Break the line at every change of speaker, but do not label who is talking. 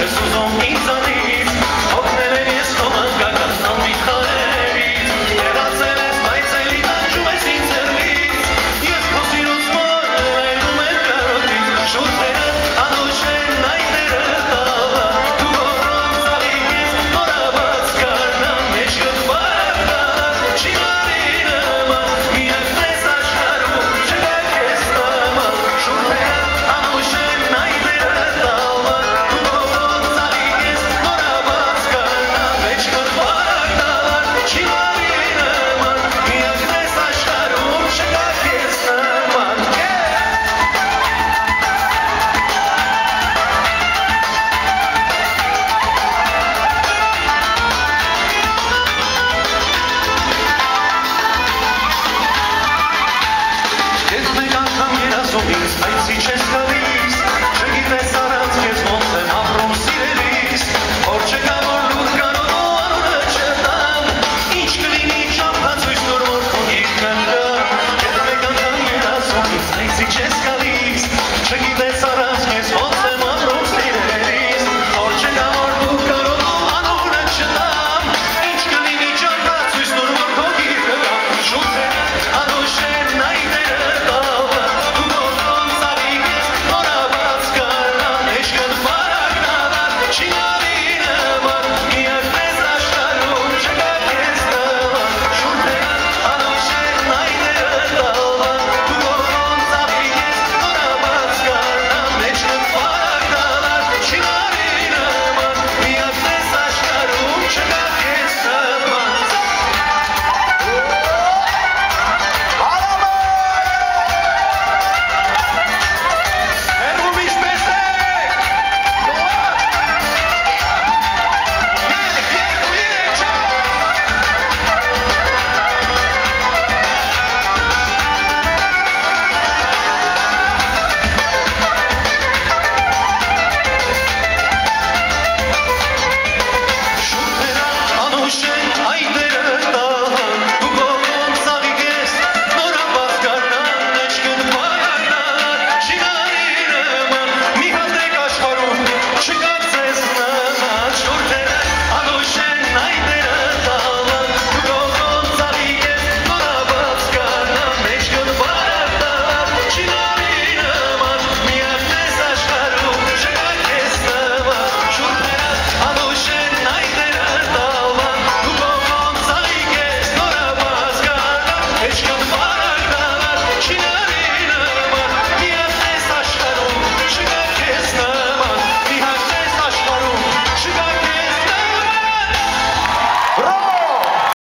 This was on me. Einzig Chester